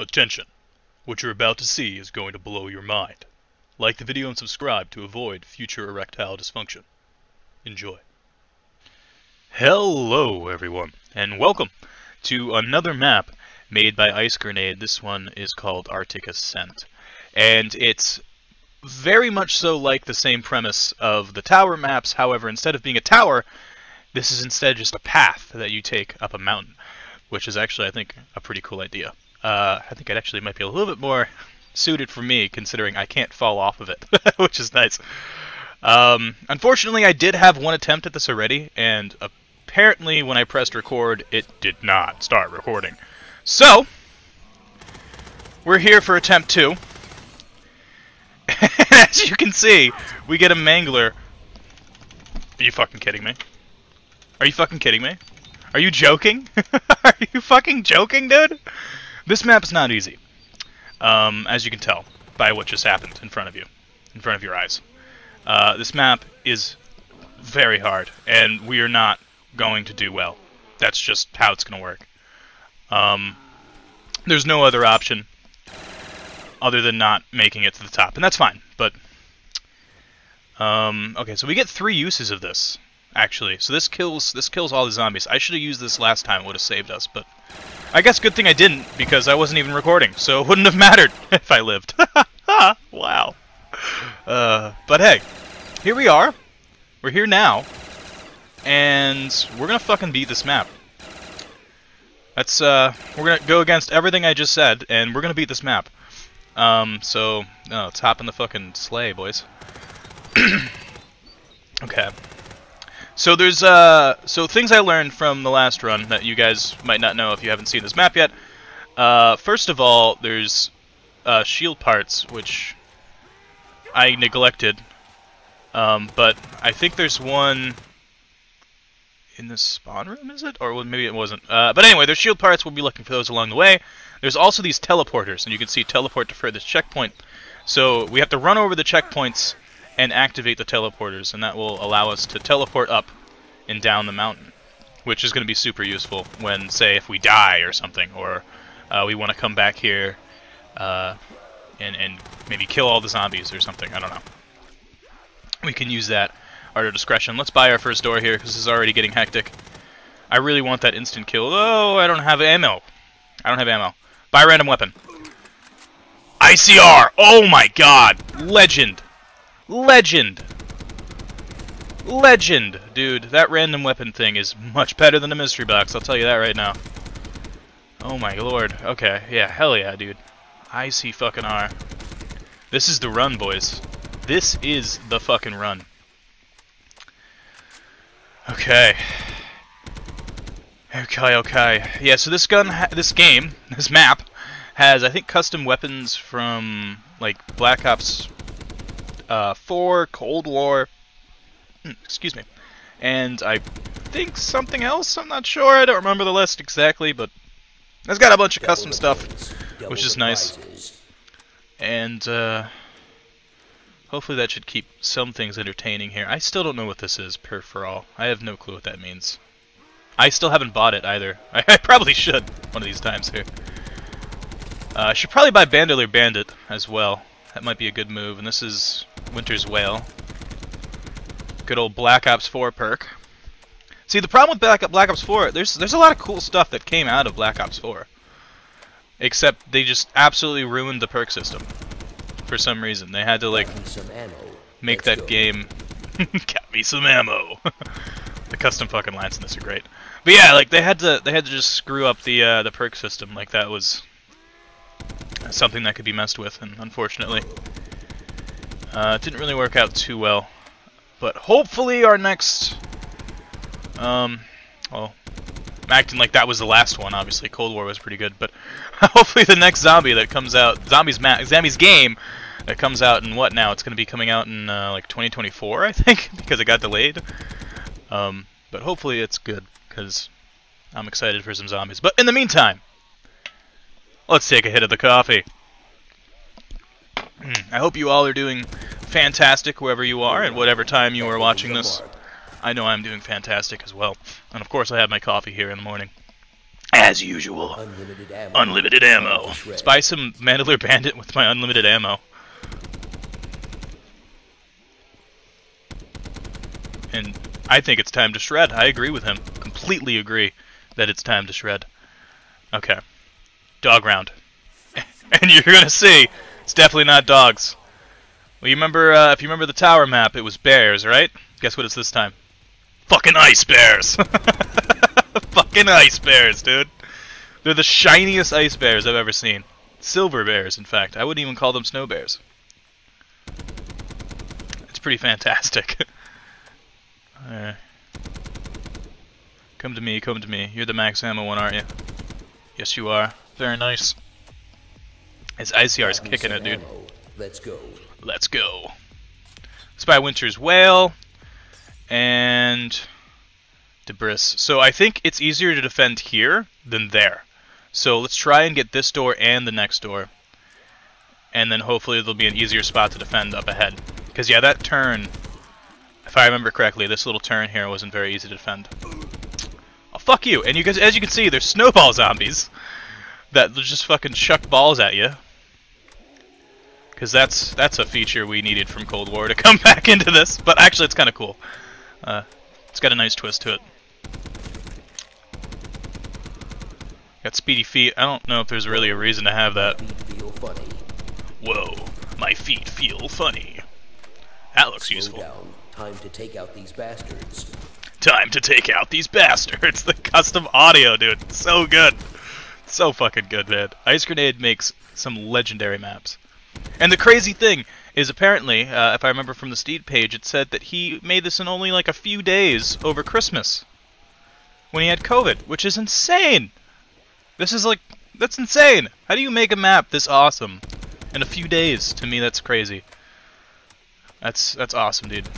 Attention! What you're about to see is going to blow your mind. Like the video and subscribe to avoid future erectile dysfunction. Enjoy. Hello, everyone, and welcome to another map made by Ice Grenade. This one is called Arctic Ascent, and it's very much so like the same premise of the tower maps. However, instead of being a tower, this is instead just a path that you take up a mountain, which is actually, I think, a pretty cool idea. Uh, I think it actually might be a little bit more suited for me, considering I can't fall off of it, which is nice. Um, unfortunately, I did have one attempt at this already, and apparently when I pressed record, it did not start recording. So, we're here for attempt two. As you can see, we get a mangler. Are you fucking kidding me? Are you fucking kidding me? Are you joking? Are you fucking joking, dude? This map's not easy, um, as you can tell by what just happened in front of you, in front of your eyes. Uh, this map is very hard, and we are not going to do well. That's just how it's going to work. Um, there's no other option other than not making it to the top, and that's fine. But um, okay, so we get three uses of this actually. So this kills this kills all the zombies. I should have used this last time; it would have saved us. But I guess good thing I didn't because I wasn't even recording, so it wouldn't have mattered if I lived. wow. Uh, but hey, here we are. We're here now, and we're gonna fucking beat this map. That's uh, we're gonna go against everything I just said, and we're gonna beat this map. Um, so, no, let's hop in the fucking sleigh, boys. okay. So there's uh, so things I learned from the last run that you guys might not know if you haven't seen this map yet. Uh, first of all, there's uh, shield parts which I neglected, um, but I think there's one in the spawn room, is it? Or maybe it wasn't. Uh, but anyway, there's shield parts. We'll be looking for those along the way. There's also these teleporters, and you can see teleport to furthest checkpoint. So we have to run over the checkpoints and activate the teleporters, and that will allow us to teleport up and down the mountain, which is going to be super useful when, say, if we die or something, or uh, we want to come back here uh, and, and maybe kill all the zombies or something. I don't know. We can use that at our discretion. Let's buy our first door here, because this is already getting hectic. I really want that instant kill. Oh, I don't have ammo. I don't have ammo. Buy a random weapon. ICR! Oh my god! Legend! Legend! Legend! Dude, that random weapon thing is much better than a mystery box, I'll tell you that right now. Oh my lord. Okay, yeah, hell yeah, dude. I see fucking R. This is the run, boys. This is the fucking run. Okay. Okay, okay. Yeah, so this gun, this game, this map, has, I think, custom weapons from, like, Black Ops uh, 4, Cold War, hmm, excuse me, and I think something else, I'm not sure, I don't remember the list exactly, but it's got a bunch of custom stuff, which is nice. And, uh, hopefully that should keep some things entertaining here. I still don't know what this is, per for all. I have no clue what that means. I still haven't bought it either. I, I probably should one of these times here. Uh, I should probably buy Bandolier Bandit as well. That might be a good move. And this is Winter's Wail. Good old Black Ops 4 perk. See, the problem with Black, Black Ops 4, there's there's a lot of cool stuff that came out of Black Ops 4. Except they just absolutely ruined the perk system. For some reason. They had to, like, make that game... Got me some ammo! the custom fucking lines in this are great. But yeah, like they had to they had to just screw up the uh, the perk system. Like that was something that could be messed with, and unfortunately, uh, it didn't really work out too well. But hopefully, our next, um, well, I'm acting like that was the last one. Obviously, Cold War was pretty good, but hopefully, the next zombie that comes out, zombies ma zombies game that comes out in what now? It's going to be coming out in uh, like 2024, I think, because it got delayed. Um, but hopefully, it's good because I'm excited for some zombies. But in the meantime, let's take a hit of the coffee. Hmm, I hope you all are doing fantastic wherever you are and whatever time you are watching this. I know I'm doing fantastic as well. And of course I have my coffee here in the morning. As usual. Unlimited ammo. Unlimited ammo. Let's buy some Bandolier Bandit with my unlimited ammo. And I think it's time to shred. I agree with him. Completely agree that it's time to shred. Okay. Dog round. and you're gonna see, it's definitely not dogs. Well, you remember, uh, if you remember the tower map, it was bears, right? Guess what it's this time? Fucking ice bears! Fucking ice bears, dude. They're the shiniest ice bears I've ever seen. Silver bears, in fact. I wouldn't even call them snow bears. It's pretty fantastic. Come to me, come to me. You're the max ammo one, aren't you? Yes, you are. Very nice. His ICR is kicking it, dude. Let's go. Let's go. Spy Winter's Wail and Debris. So I think it's easier to defend here than there. So let's try and get this door and the next door. And then hopefully there'll be an easier spot to defend up ahead. Because yeah, that turn, if I remember correctly, this little turn here wasn't very easy to defend. Oh, fuck you! And you guys, as you can see, there's snowball zombies that just fucking chuck balls at you because that's that's a feature we needed from Cold War to come back into this. But actually, it's kind of cool. Uh, it's got a nice twist to it. Got speedy feet. I don't know if there's really a reason to have that. Feet feel funny. Whoa, my feet feel funny. That looks Slow useful. down. Time to take out these bastards. Time to take out these bastards. The custom audio, dude. So good. So fucking good, man. Ice Grenade makes some legendary maps. And the crazy thing is apparently, uh, if I remember from the Steam page, it said that he made this in only like a few days over Christmas. When he had COVID, which is insane. This is like, that's insane. How do you make a map this awesome in a few days? To me, that's crazy. That's, that's awesome, dude.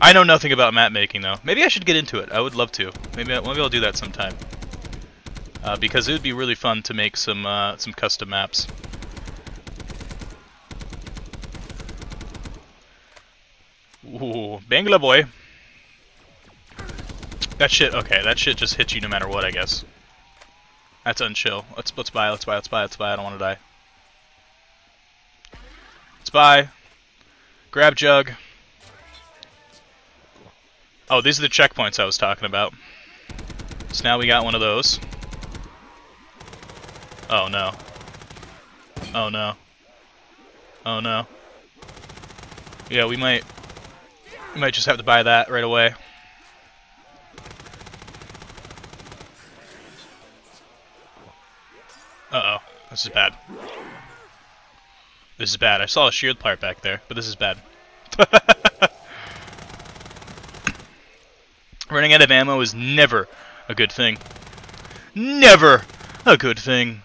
I know nothing about map making though. Maybe I should get into it. I would love to. Maybe maybe I'll do that sometime. Uh, because it would be really fun to make some uh, some custom maps. Ooh, Bangla boy. That shit. Okay, that shit just hits you no matter what, I guess. That's unchill. Let's let's buy. Let's buy. Let's buy. Let's buy. I don't want to die. Let's buy. Grab jug. Oh, these are the checkpoints I was talking about. So now we got one of those. Oh no. Oh no. Oh no. Yeah, we might we might just have to buy that right away. Uh-oh. This is bad. This is bad. I saw a shield part back there, but this is bad. Running out of ammo is never a good thing. Never a good thing.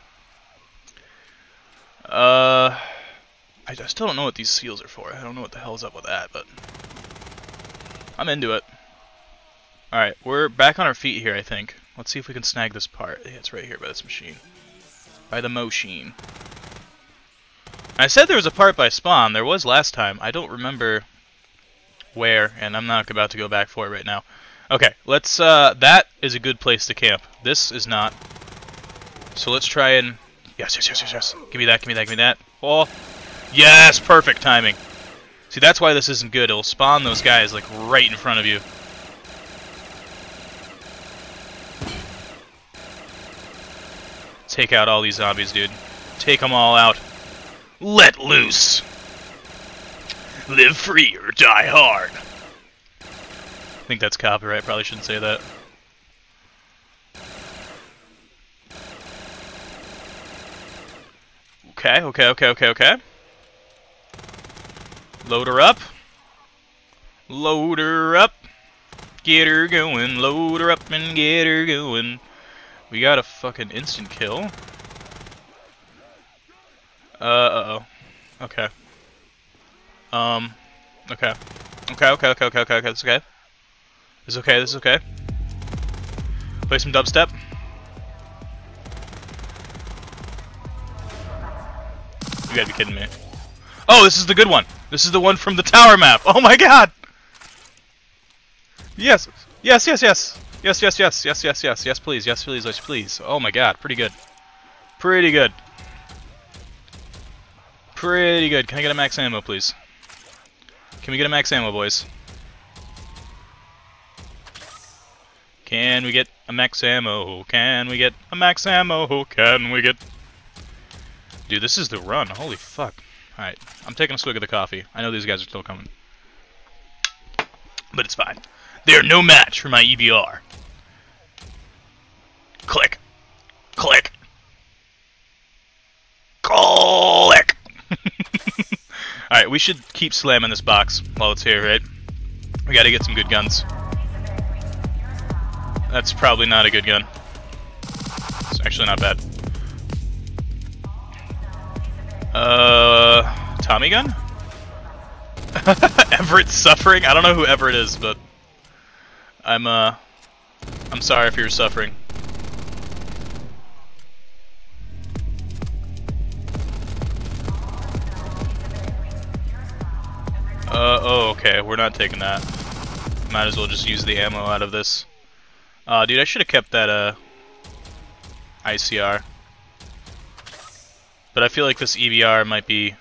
Uh, I, I still don't know what these seals are for. I don't know what the hell's up with that, but I'm into it. Alright, we're back on our feet here, I think. Let's see if we can snag this part. Yeah, it's right here by this machine. By the machine. I said there was a part by spawn. There was last time. I don't remember where, and I'm not about to go back for it right now. Okay, let's, uh, that is a good place to camp. This is not. So let's try and, yes, yes, yes, yes, yes. Give me that, give me that, give me that. Oh, yes, perfect timing. See, that's why this isn't good. It'll spawn those guys, like, right in front of you. Take out all these zombies, dude. Take them all out. Let loose. Live free or die hard. I think that's copyright. Probably shouldn't say that. Okay, okay, okay, okay, okay. Load her up. Load her up. Get her going. Load her up and get her going. We got a fucking instant kill. Uh, uh oh. Okay. Um, okay. Okay, okay, okay, okay, okay, okay, is okay. This is okay, this is okay. Play some dubstep. You gotta be kidding me. Oh, this is the good one! This is the one from the tower map! Oh my god! Yes! Yes, yes, yes! Yes, yes, yes, yes, yes, yes, yes, please, yes, please, yes, please. Oh my god, pretty good. Pretty good. Pretty good. Can I get a max ammo, please? Can we get a max ammo, boys? Can we get a max ammo? Can we get a max ammo? Can we get... Dude, this is the run. Holy fuck. Alright, I'm taking a swig of the coffee. I know these guys are still coming. But it's fine. They're no match for my EBR. Click. Click. Click. Alright, we should keep slamming this box while it's here, right? We gotta get some good guns. That's probably not a good gun. It's actually not bad. Uh, Tommy gun? Everett's suffering? I don't know who Everett is, but I'm uh I'm sorry if you're suffering. Uh oh okay, we're not taking that. Might as well just use the ammo out of this. Uh dude I should have kept that uh ICR. But I feel like this EBR might be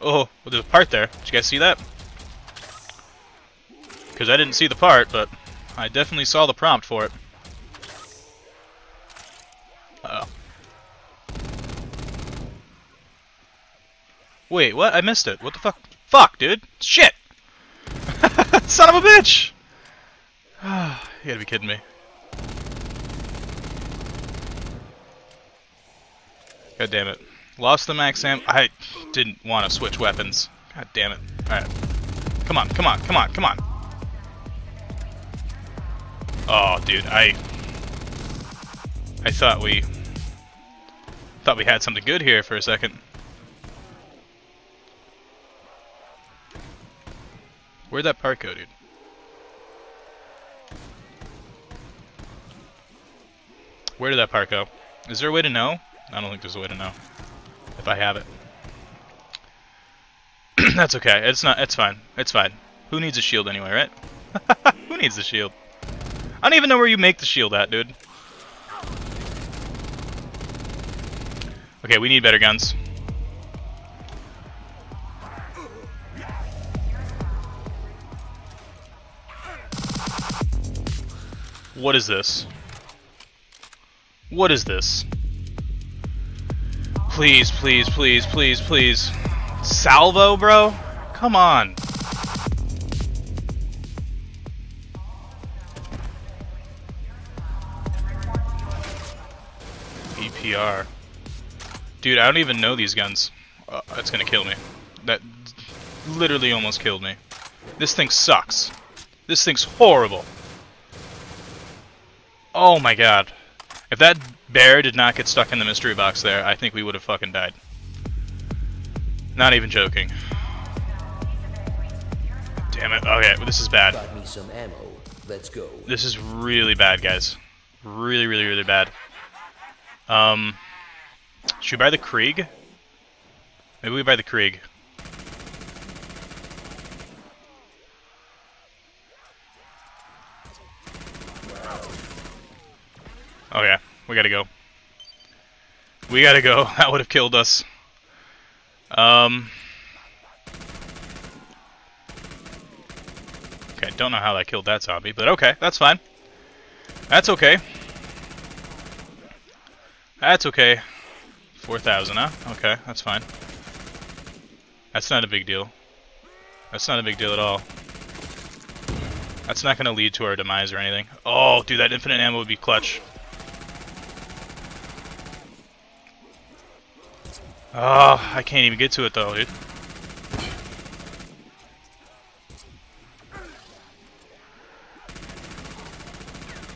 Oh, well, there's a part there. Did you guys see that? Because I didn't see the part, but I definitely saw the prompt for it. Uh oh Wait, what? I missed it. What the fuck? Fuck, dude. Shit! Son of a bitch! you gotta be kidding me. God damn it. Lost the max amp. I didn't want to switch weapons. God damn it. Alright. Come on, come on, come on, come on. Oh, dude, I... I thought we... Thought we had something good here for a second. Where'd that part go, dude? Where did that part go? Is there a way to know? I don't think there's a way to know. If I have it. That's okay. It's not. It's fine. It's fine. Who needs a shield anyway, right? Who needs a shield? I don't even know where you make the shield at, dude. Okay, we need better guns. What is this? What is this? Please, please, please, please, please. Salvo, bro? Come on. EBR. Dude, I don't even know these guns. Uh, it's gonna kill me. That literally almost killed me. This thing sucks. This thing's horrible. Oh my god. If that bear did not get stuck in the mystery box there, I think we would have fucking died. Not even joking. Damn it. Okay, this is bad. Got me some ammo. Let's go. This is really bad, guys. Really, really, really bad. Um, should we buy the Krieg? Maybe we buy the Krieg. Oh yeah, we gotta go. We gotta go. That would have killed us. Um. Okay, don't know how that killed that zombie, but okay, that's fine. That's okay. That's okay. 4,000, huh? Okay, that's fine. That's not a big deal. That's not a big deal at all. That's not going to lead to our demise or anything. Oh, dude, that infinite ammo would be clutch. Oh, I can't even get to it though, dude.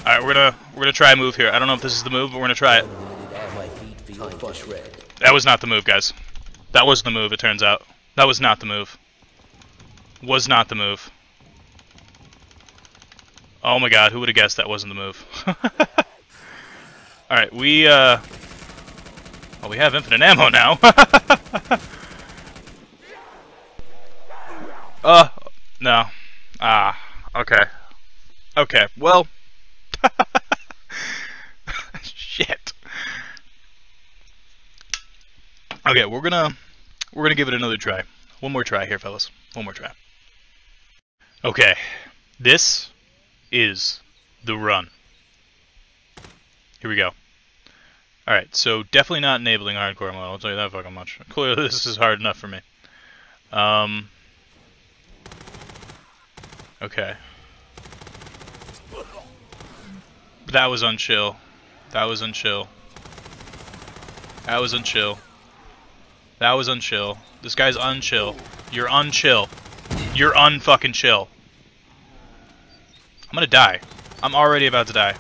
Alright, we're gonna we're gonna try a move here. I don't know if this is the move, but we're gonna try it. That was not the move, guys. That was the move, it turns out. That was not the move. Was not the move. Oh my god, who would have guessed that wasn't the move? Alright, we, uh... Well, we have infinite ammo now. uh, no. Ah, okay. Okay, well. Shit. Okay, we're gonna we're gonna give it another try. One more try here, fellas. One more try. Okay, this is the run. Here we go. Alright, so definitely not enabling hardcore mode, I'll tell you that fucking much. Clearly this is hard enough for me. Um, okay. That was unchill. That was unchill. That was unchill. That was unchill. This guy's unchill. You're unchill. You're unfucking chill. I'm gonna die. I'm already about to die.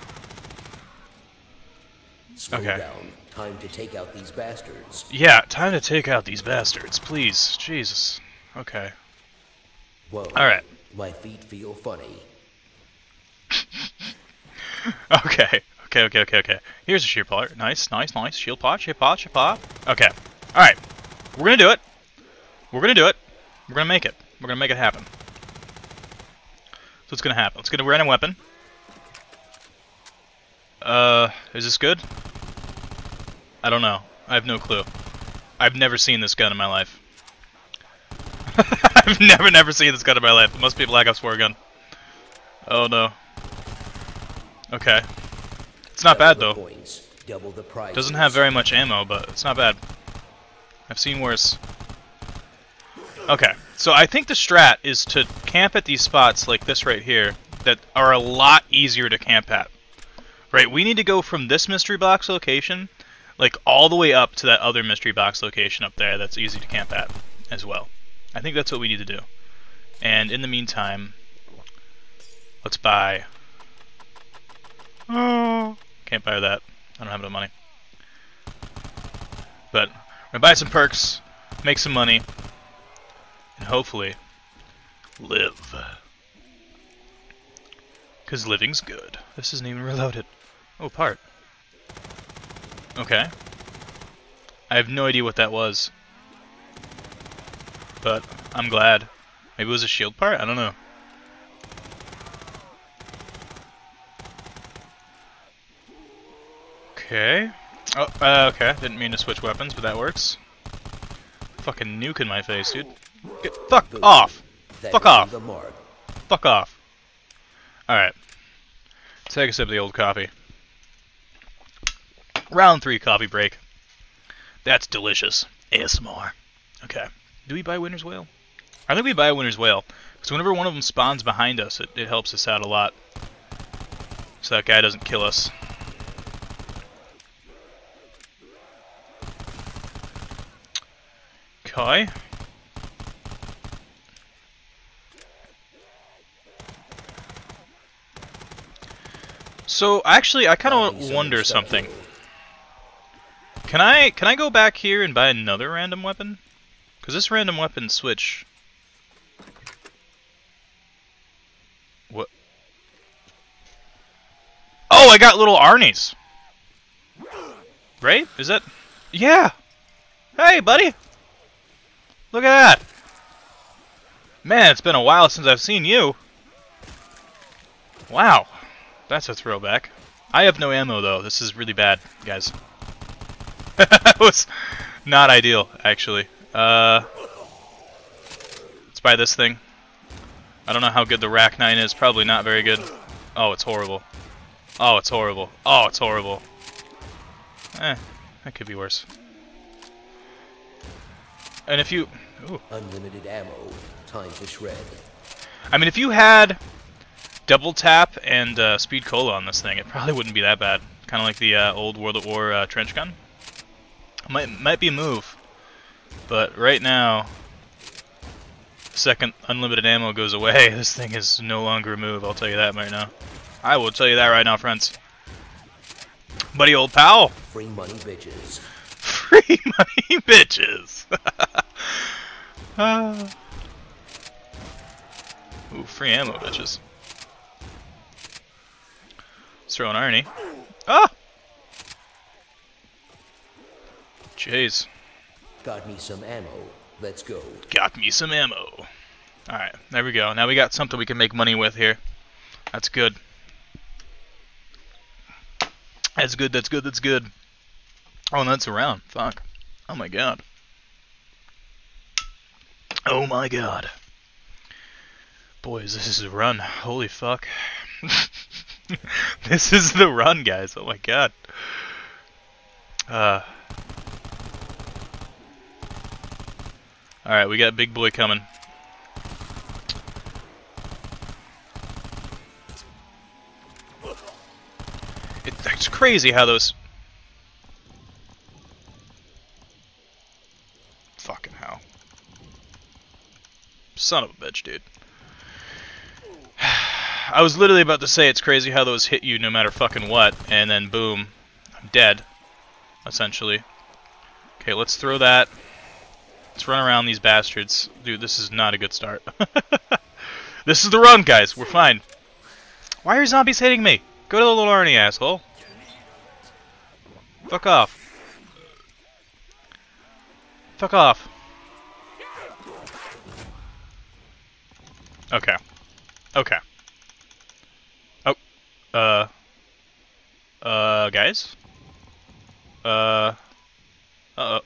Slow Okay. down. Time to take out these bastards. Yeah, time to take out these bastards, please. Jesus. Okay. Whoa. Alright. My feet feel funny. Okay. Okay, okay, okay, okay. Here's a shield pot. Nice, nice, nice. Shield pot, shield pot, shield pot. Okay. Alright. We're gonna do it. We're gonna do it. We're gonna make it. We're gonna make it happen. So what's gonna happen? Let's get a random weapon. Uh, is this good? I don't know. I have no clue. I've never seen this gun in my life. I've never, never seen this gun in my life. It must be Black Ops 4 gun. Oh no. Okay. It's not bad though. Doesn't have very much ammo, but it's not bad. I've seen worse. Okay, so I think the strat is to camp at these spots like this right here that are a lot easier to camp at. Right, we need to go from this mystery box location, like all the way up to that other mystery box location up there that's easy to camp at as well. I think that's what we need to do. And in the meantime, let's buy. Oh, can't buy that. I don't have enough money. But we're gonna buy some perks, make some money, and hopefully live. Cause living's good. This isn't even reloaded. Oh, part. Okay. I have no idea what that was. But I'm glad. Maybe it was a shield part? I don't know. Okay. Oh, uh, okay. Didn't mean to switch weapons, but that works. Fucking nuke in my face, dude. Get fuck off! Fuck off. Fuck off. Alright. Take a sip of the old coffee. Round three coffee break. That's delicious. ASMR. Okay. Do we buy Winter's Wail? I think we buy Winter's Wail. Because whenever one of them spawns behind us, it, it helps us out a lot. So that guy doesn't kill us. Okay. So actually, I kind of wonder something. Can I can I go back here and buy another random weapon? Because this random weapon switch. What? Oh, I got little Arnie's. Right? Is that? Yeah. Hey, buddy. Look at that. Man, it's been a while since I've seen you. Wow. That's a throwback. I have no ammo though. This is really bad, guys. that was not ideal, actually. Uh, let's buy this thing. I don't know how good the Rack 9 is. Probably not very good. Oh, it's horrible. Oh, it's horrible. Oh, it's horrible. Eh, that could be worse. And if you... Ooh. Unlimited ammo. Time to shred. I mean, if you had double tap and uh, speed cola on this thing, it probably wouldn't be that bad. Kind of like the uh, old World at War uh, trench gun. Might might be a move, but right now, second unlimited ammo goes away. This thing is no longer a move. I'll tell you that right now. I will tell you that right now, friends. Buddy, old pal, Free money bitches. free money, bitches. Ah. Ooh, free ammo, bitches. Let's throw an Arnie. Ah! Jeez. Got me some ammo. Let's go. Got me some ammo. Alright, there we go. Now we got something we can make money with here. That's good. That's good, that's good, that's good. Oh, and that's around. Fuck. Oh my god. Oh my god. Boys, this is a run. Holy fuck. this is the run, guys. Oh my god. Uh. Alright, we got big boy coming. It, it's crazy how those... Fucking hell. Son of a bitch, dude. I was literally about to say it's crazy how those hit you no matter fucking what, and then boom, I'm dead, essentially. Okay, let's throw that. Let's run around these bastards. Dude, this is not a good start. this is the run, guys. We're fine. Why are zombies hitting me? Go to the little Arnie, asshole. Fuck off. Fuck off. Okay. Okay. Oh. Uh. Uh, guys? Uh. Uh. -oh.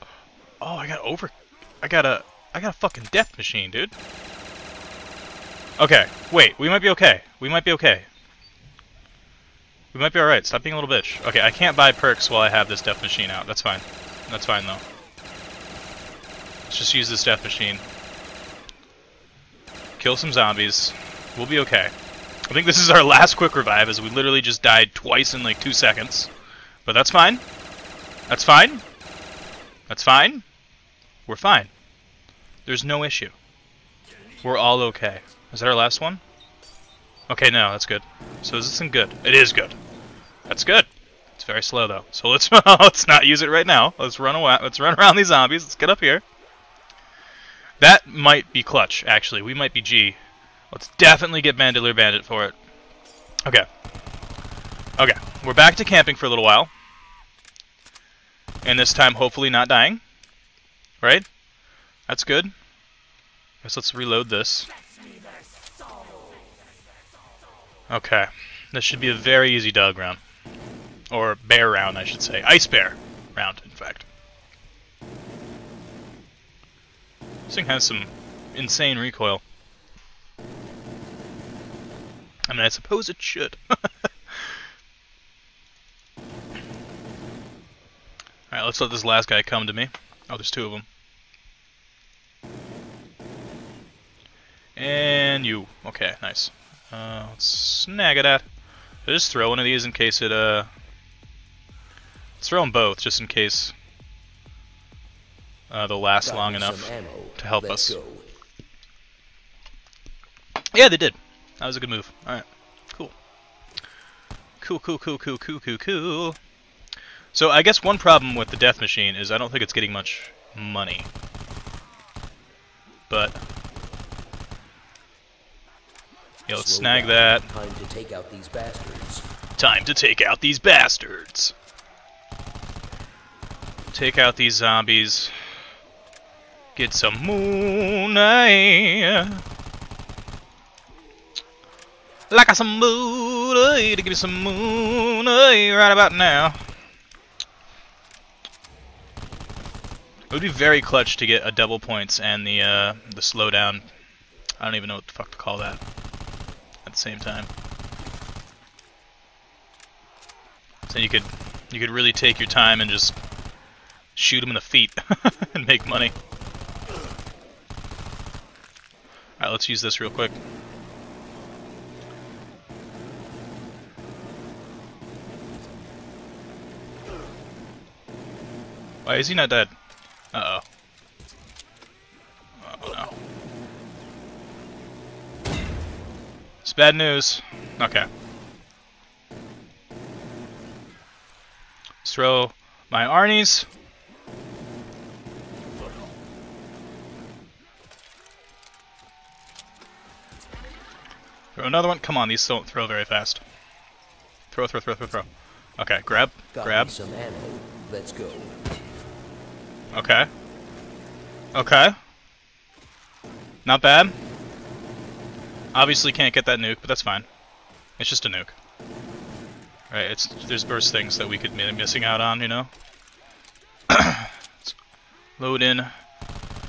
oh, I got over. I got a. I got a fucking death machine, dude. Okay. Wait. We might be okay. We might be okay. We might be alright. Stop being a little bitch. Okay, I can't buy perks while I have this death machine out. That's fine. That's fine, though. Let's just use this death machine. Kill some zombies. We'll be okay. I think this is our last quick revive, as we literally just died twice in like two seconds. But that's fine. That's fine. That's fine. We're fine. There's no issue. We're all okay. Is that our last one? Okay, no, that's good. So is this thing good? It is good. That's good. It's very slow though. So let's let's not use it right now. Let's run away. Let's run around these zombies. Let's get up here. That might be clutch, actually. We might be G. Let's definitely get Bandolier Bandit for it. Okay. Okay. We're back to camping for a little while. And this time, hopefully not dying. Right? That's good. Guess let's reload this. Okay. This should be a very easy dog round. Or bear round, I should say. Ice bear round, in fact. This thing has some insane recoil. I mean, I suppose it should. Alright, let's let this last guy come to me. Oh, there's two of them. And you. Okay, nice. Uh, let's snag it at. I'll just throw one of these in case it, uh... Let's throw them both, just in case uh, they'll last Got long enough to help Let's us. Go. Yeah, they did. That was a good move. Alright, cool. Cool, cool, cool, cool, cool, cool, cool. So I guess one problem with the Death Machine is I don't think it's getting much money. But... Yeah, let's Slow snag down. that. Time to take out these bastards. Time to take out these bastards. Take out these zombies. Get some moon eye. Like some moon to give me some moon right about now. Would be very clutch to get a double points and the uh, the slowdown. I don't even know what the fuck to call that. At the same time. So you could you could really take your time and just shoot him in the feet and make money. Alright, let's use this real quick. Why is he not dead? Bad news. Okay. Let's throw my Arnie's. Throw another one. Come on, these don't throw very fast. Throw, throw, throw, throw, throw. Okay, grab, Got grab. some ammo. Let's go. Okay. Okay. Not bad. Obviously can't get that nuke, but that's fine. It's just a nuke. Right, it's there's burst things that we could be missing out on, you know? Load in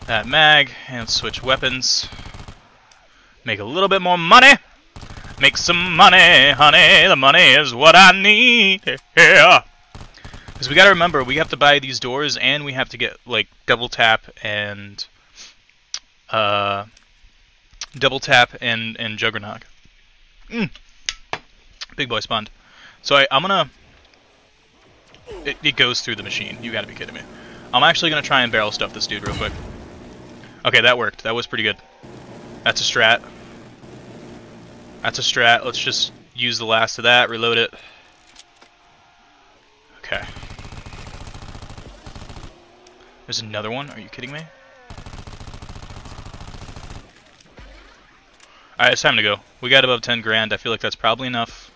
that mag and switch weapons. Make a little bit more money! Make some money, honey. The money is what I need. Yeah. Because we gotta remember, we have to buy these doors, and we have to get like double tap and uh, double tap and and juggernog. Mm. Big boy spawned. So I, I'm gonna. It, it goes through the machine. You gotta be kidding me. I'm actually gonna try and barrel stuff this dude real quick. Okay, that worked. That was pretty good. That's a strat. That's a strat. Let's just use the last of that, reload it. Okay. There's another one? Are you kidding me? Alright, it's time to go. We got above 10 grand. I feel like that's probably enough.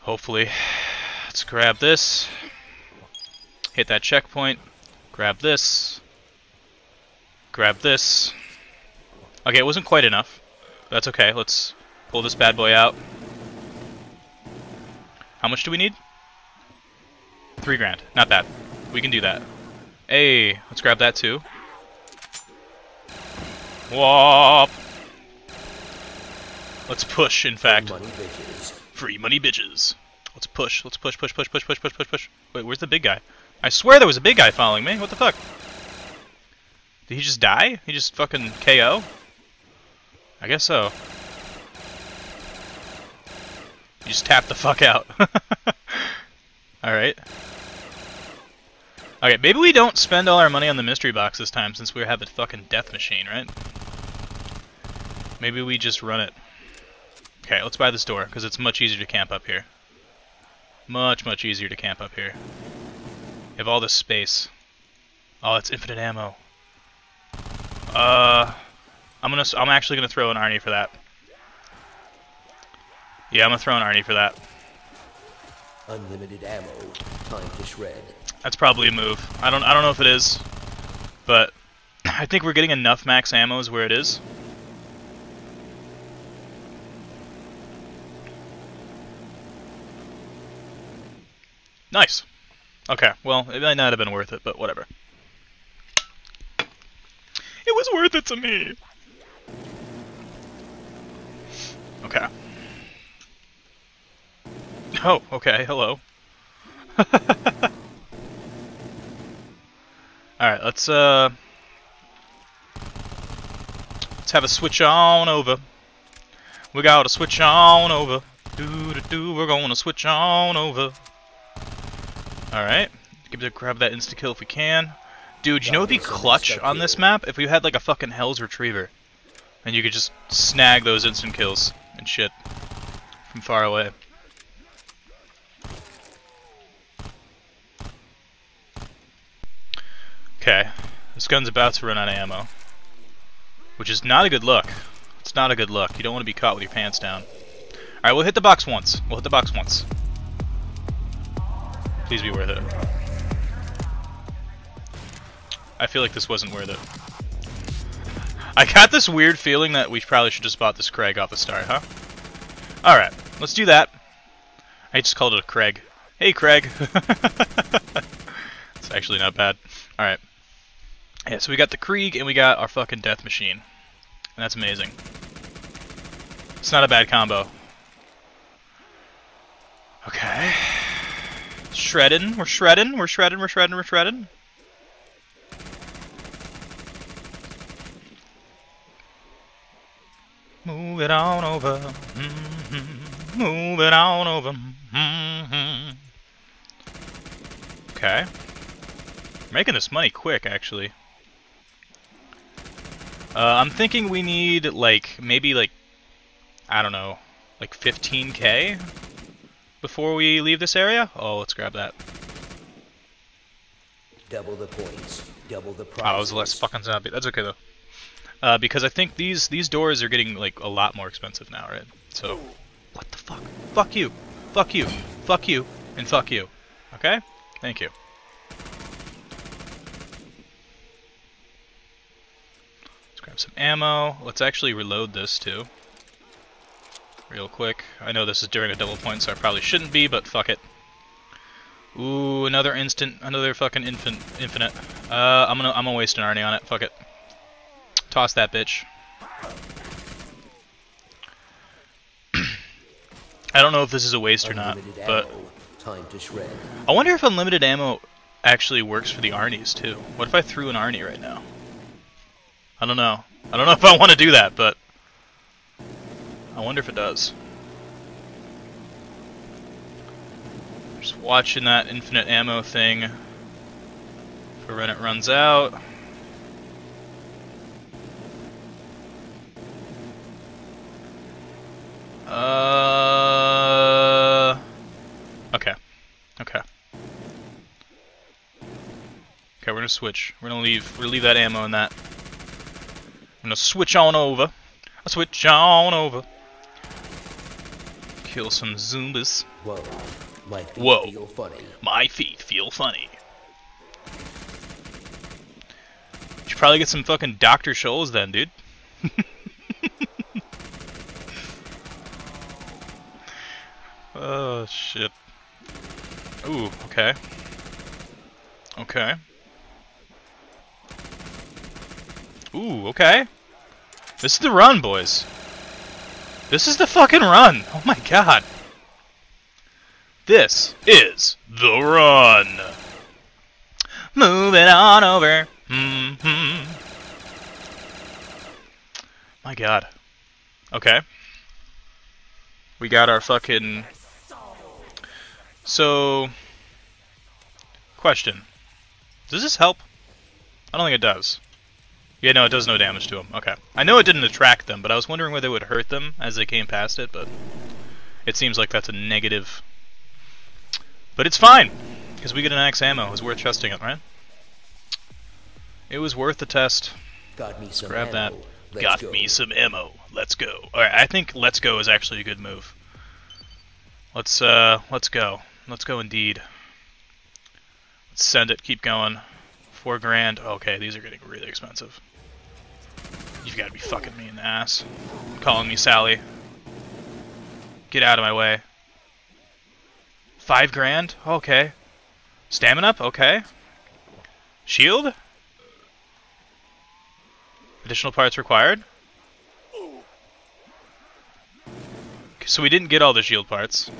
Hopefully. Let's grab this. Hit that checkpoint. Grab this. Grab this. Okay, it wasn't quite enough. That's okay. Let's pull this bad boy out. How much do we need? Three grand. Not bad. We can do that. Hey, let's grab that too. Whoop. Let's push, in fact. Money bitches. Free money bitches. Let's push. Let's push, push, push, push, push, push, push, push. Wait, where's the big guy? I swear there was a big guy following me. What the fuck? Did he just die? He just fucking KO? I guess so. You just tap the fuck out. Alright. Okay, maybe we don't spend all our money on the mystery box this time since we have a fucking death machine, right? Maybe we just run it. Okay, let's buy this door, because it's much easier to camp up here. Much, much easier to camp up here. You have all this space. Oh, it's infinite ammo. Uh... I'm gonna. I'm actually gonna throw an Arnie for that. Yeah, I'm gonna throw an Arnie for that. Unlimited ammo. Time to shred. That's probably a move. I don't. I don't know if it is, but I think we're getting enough max ammos where it is. Nice. Okay. Well, it might not have been worth it, but whatever. It was worth it to me. Okay. Oh, okay, hello. Alright, let's uh let's have a switch on over. We gotta switch on over. Do do do we're gonna switch on over. Alright. Give it a grab that insta kill if we can. Dude, you know it'd be clutch on this map if we had like a fucking Hell's Retriever. And you could just snag those instant kills and shit from far away. Okay, this gun's about to run out of ammo. Which is not a good look. It's not a good look. You don't want to be caught with your pants down. Alright, we'll hit the box once. We'll hit the box once. Please be worth it. I feel like this wasn't worth it. I got this weird feeling that we probably should just bought this Craig off the start, huh? Alright, let's do that. I just called it a Craig. Hey, Craig! it's actually not bad. Alright. Yeah, so we got the Krieg and we got our fucking Death Machine. And that's amazing. It's not a bad combo. Okay. Shredding, we're shredding, we're shredding, we're shredding, we're shredding. Move it on over. Mm-hmm. Move it on over. Mm-hmm. Okay. Making this money quick, actually. Uh, I'm thinking we need, like, maybe, like, I don't know, like 15k before we leave this area? Oh, let's grab that. Double the points. Double the Oh, it was less fucking zombie. That's okay, though. Uh, because I think these these doors are getting like a lot more expensive now, right? So, what the fuck? Fuck you, fuck you, fuck you, and fuck you. Okay? Thank you. Let's grab some ammo. Let's actually reload this too. Real quick. I know this is during a double point, so I probably shouldn't be, but fuck it. Ooh, another instant, another fucking infant, infinite. Uh, I'm gonna, I'm gonna waste an Arnie on it. Fuck it. Toss that bitch. I don't know if this is a waste or not, but. Time to shred. I wonder if unlimited ammo actually works for the Arnies too. What if I threw an Arnie right now? I don't know. I don't know if I want to do that, but I wonder if it does. Just watching that infinite ammo thing for when it runs out. Uh. Okay. Okay. Okay, we're gonna switch. We're gonna leave. We're gonna leave that ammo in that. I'm gonna switch on over. I switch on over. Kill some Zumbas. Whoa. My feet Whoa. feel funny. My feet feel funny. Should probably get some fucking Dr. Scholl's then, dude. oh shit. Ooh, okay. Okay. Ooh, okay. This is the run, boys. This is the fucking run. Oh my god. This is the run. Moving on over. hmm My god. Okay. We got our fucking. So. Question. Does this help? I don't think it does. Yeah, no, it does no damage to them. Okay. I know it didn't attract them, but I was wondering whether it would hurt them as they came past it, but it seems like that's a negative. But it's fine, because we get an X ammo. It was worth testing it, right? It was worth the test. Got me some Grab that. ammo. Let's Got go. me some ammo. Let's go. Alright, I think let's go is actually a good move. Let's uh let's go. Let's go indeed. Let's send it, keep going. Four grand. Okay, these are getting really expensive. You've gotta be fucking me in the ass. Calling me Sally. Get out of my way. Five grand? Okay. Stamina up? Okay. Shield? Additional parts required? So we didn't get all the shield parts.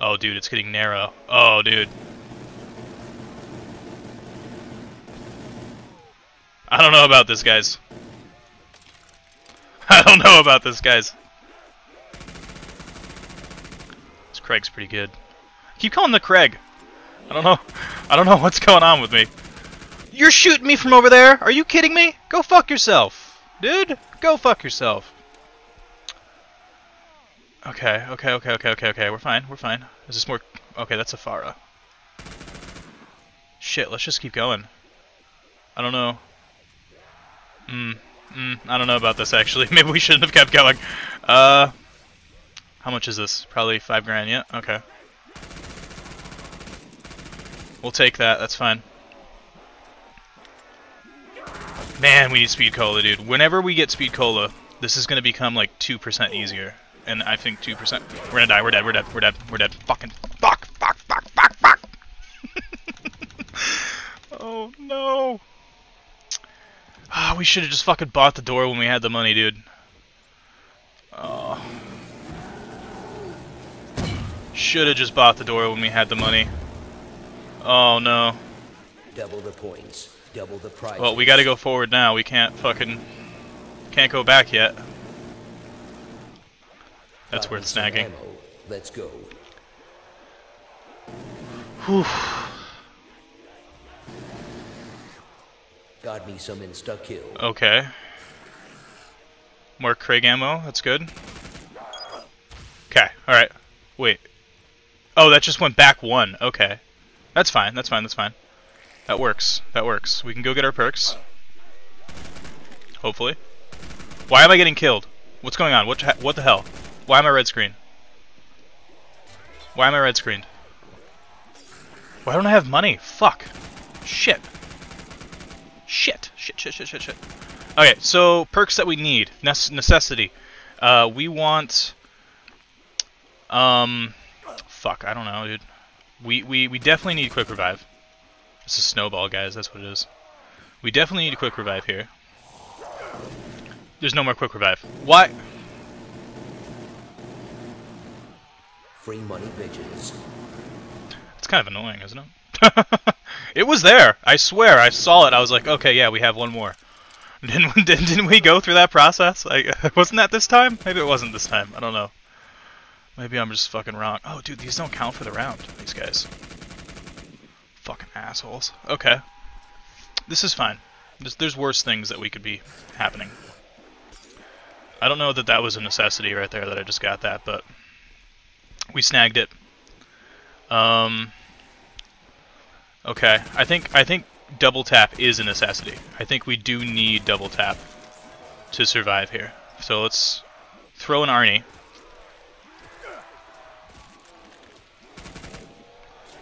Oh, dude, it's getting narrow. Oh, dude. I don't know about this, guys. I don't know about this, guys. This Craig's pretty good. I keep calling the Craig. I don't know. I don't know what's going on with me. You're shooting me from over there? Are you kidding me? Go fuck yourself. Dude, go fuck yourself. Okay, okay, okay, okay, okay, okay. We're fine, we're fine. Is this more... Okay, that's a Farah. Shit, let's just keep going. I don't know. Hmm, hmm, I don't know about this, actually. Maybe we shouldn't have kept going. Uh... How much is this? Probably five grand, yeah? Okay. We'll take that, that's fine. Man, we need speed cola, dude. Whenever we get speed cola, this is gonna become like 2% easier. And I think 2%. We're gonna die, we're dead, we're dead, we're dead, we're dead. Fucking fuck, fuck, fuck, fuck, fuck! oh no! Ah, we should have just fucking bought the door when we had the money, dude. Oh. Should have just bought the door when we had the money. Oh no. Double the points. Double the price. Well, we gotta go forward now. We can't fucking... Can't go back yet. That's worth snagging. Let's go. Whew. Got me some insta kill. Okay. More Craig ammo. That's good. Okay, alright. Wait. Oh, that just went back one. Okay. That's fine, that's fine, that's fine. That works. That works. We can go get our perks. Hopefully. Why am I getting killed? What's going on? What, what the hell? Why am I red screen? Why am I red screened? Why don't I have money? Fuck. Shit. Shit. Shit, shit, shit, shit, shit. Okay, so perks that we need. Nece- necessity. Uh, we want... Um... Fuck, I don't know, dude. We, we, we definitely need quick revive. This is snowball, guys. That's what it is. We definitely need a quick revive here. There's no more quick revive. Why? Free money bitches. It's kind of annoying, isn't it? it was there. I swear. I saw it. I was like, okay, yeah, we have one more. Didn't we, didn't we go through that process? Like, wasn't that this time? Maybe it wasn't this time. I don't know. Maybe I'm just fucking wrong. Oh, dude, these don't count for the round. These guys. Fucking assholes. Okay. This is fine. There's, there's worse things that we could be happening. I don't know that that was a necessity right there that I just got that, but we snagged it. Um. Okay, I think I think double tap is a necessity. I think we do need double tap to survive here. So let's throw an Arnie.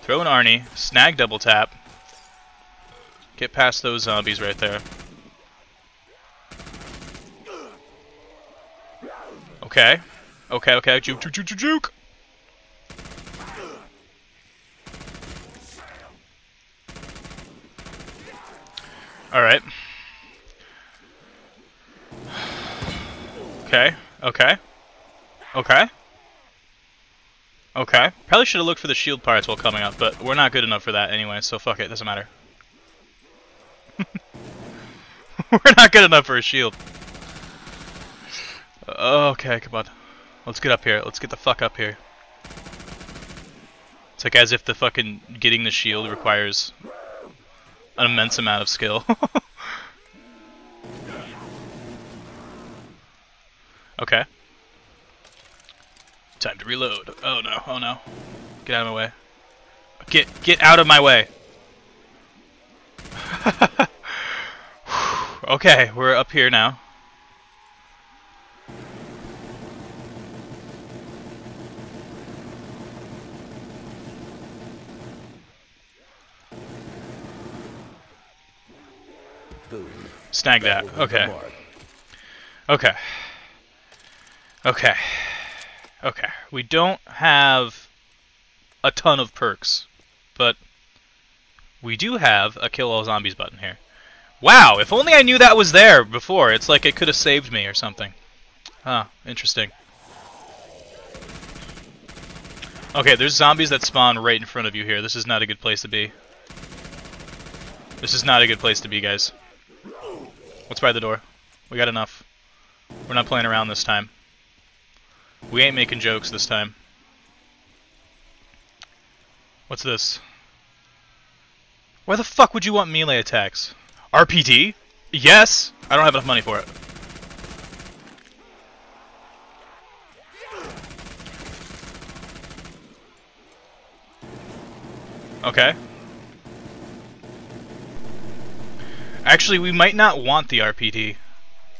Throw an Arnie, snag double tap, get past those zombies right there. Okay. Okay, okay, juke, juke, juke, juke, Alright. Okay, okay. Okay. Okay. Probably should have looked for the shield parts while coming up, but we're not good enough for that anyway, so fuck it, doesn't matter. we're not good enough for a shield. Okay, come on. Let's get up here. Let's get the fuck up here. It's like as if the fucking getting the shield requires an immense amount of skill. okay. Time to reload. Oh no, oh no. Get out of my way. Get get out of my way. okay, we're up here now. Boom. Snag that. the Okay. Okay. Okay. Okay. We don't have a ton of perks, but we do have a kill all zombies button here. Wow, if only I knew that was there before. It's like it could have saved me or something. Huh, interesting. Okay, there's zombies that spawn right in front of you here. This is not a good place to be. This is not a good place to be, guys. Let's buy the door. We got enough. We're not playing around this time. We ain't making jokes this time. What's this? Why the fuck would you want melee attacks? RPD? Yes! I don't have enough money for it. Okay. Actually, we might not want the RPD.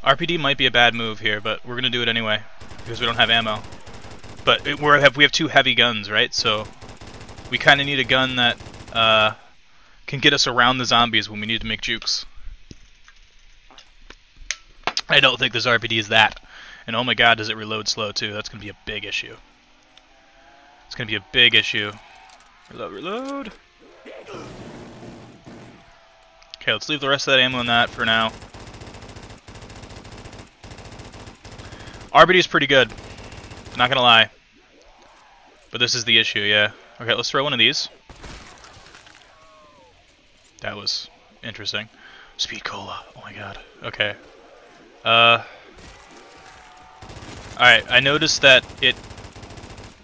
RPD might be a bad move here, but we're gonna do it anyway because we don't have ammo. But it, we're have we have two heavy guns, right? So we kind of need a gun that uh, can get us around the zombies when we need to make jukes. I don't think this RPD is that. And oh my god, does it reload slow too? That's gonna be a big issue. It's gonna be a big issue. Reload, reload. Okay, let's leave the rest of that ammo in that for now. RPD is pretty good. Not gonna lie. But this is the issue, yeah. Okay, let's throw one of these. That was interesting. Speed cola. Oh my god. Okay. Uh. Alright, I noticed that it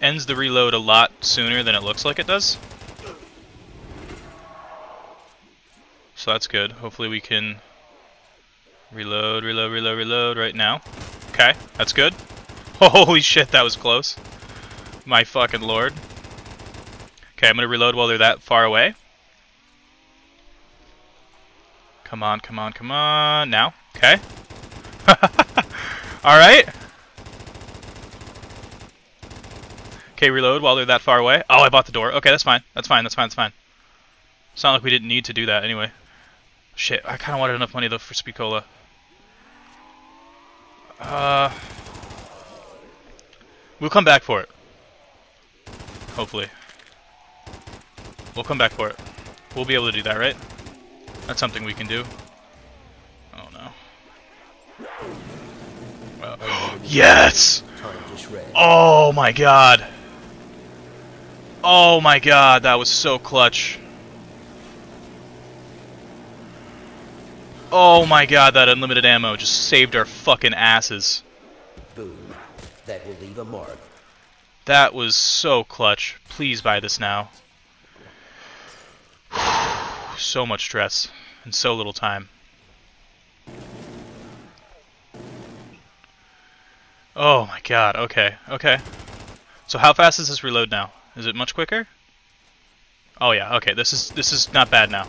ends the reload a lot sooner than it looks like it does. So that's good. Hopefully we can reload, reload, reload, reload right now. Okay, that's good. Holy shit, that was close. My fucking lord. Okay, I'm gonna reload while they're that far away. Come on, come on, come on. Now. Okay. Alright. Okay, reload while they're that far away. Oh, I bought the door. Okay, that's fine. That's fine, that's fine, that's fine. It's not like we didn't need to do that anyway. Shit, I kind of wanted enough money though for Speed Cola. Uh, we'll come back for it. Hopefully. We'll come back for it. We'll be able to do that, right? That's something we can do. Oh no. Uh, yes! Oh my god. Oh my god, that was so clutch. Oh my god, that unlimited ammo just saved our fucking asses. Boom. That will leave a mark. That was so clutch. Please buy this now. so much stress and so little time. Oh my god, okay, okay. So how fast is this reload now? Is it much quicker? Oh yeah, okay, this is this is not bad now.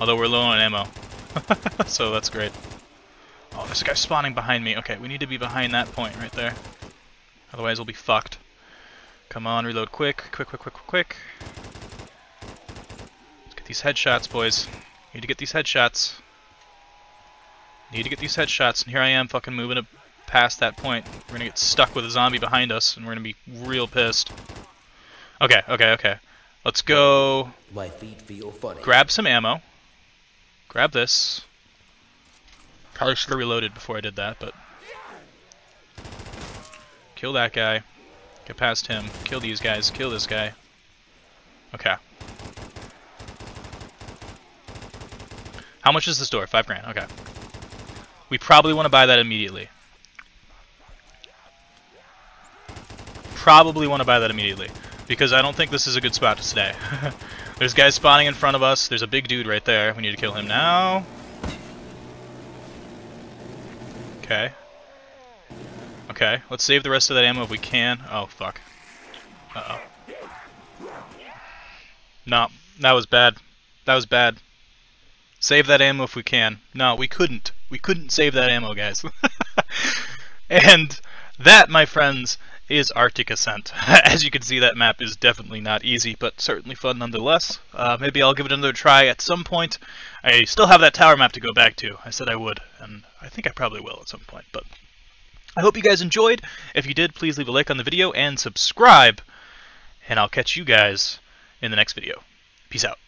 Although we're low on ammo. so that's great. Oh, there's a guy spawning behind me. Okay, we need to be behind that point right there. Otherwise we'll be fucked. Come on, reload quick, quick, quick, quick, quick, quick. Let's get these headshots, boys. Need to get these headshots. Need to get these headshots, and here I am fucking moving up past that point. We're gonna get stuck with a zombie behind us, and we're gonna be real pissed. Okay, okay, okay. Let's go My feet feel funny. grab some ammo. Grab this. Probably should have reloaded before I did that, but... Kill that guy. Get past him. Kill these guys. Kill this guy. Okay. How much is this door? Five grand. Okay. We probably want to buy that immediately. Probably want to buy that immediately. Because I don't think this is a good spot to stay. There's guys spawning in front of us. There's a big dude right there. We need to kill him now. Okay. Okay, let's save the rest of that ammo if we can. Oh, fuck. Uh-oh. No, that was bad. That was bad. Save that ammo if we can. No, we couldn't. We couldn't save that ammo, guys. and that, my friends, is Arctic Ascent. As you can see, that map is definitely not easy, but certainly fun nonetheless. Uh, maybe I'll give it another try at some point. I still have that tower map to go back to. I said I would, and I think I probably will at some point, but I hope you guys enjoyed. If you did, please leave a like on the video and subscribe, and I'll catch you guys in the next video. Peace out.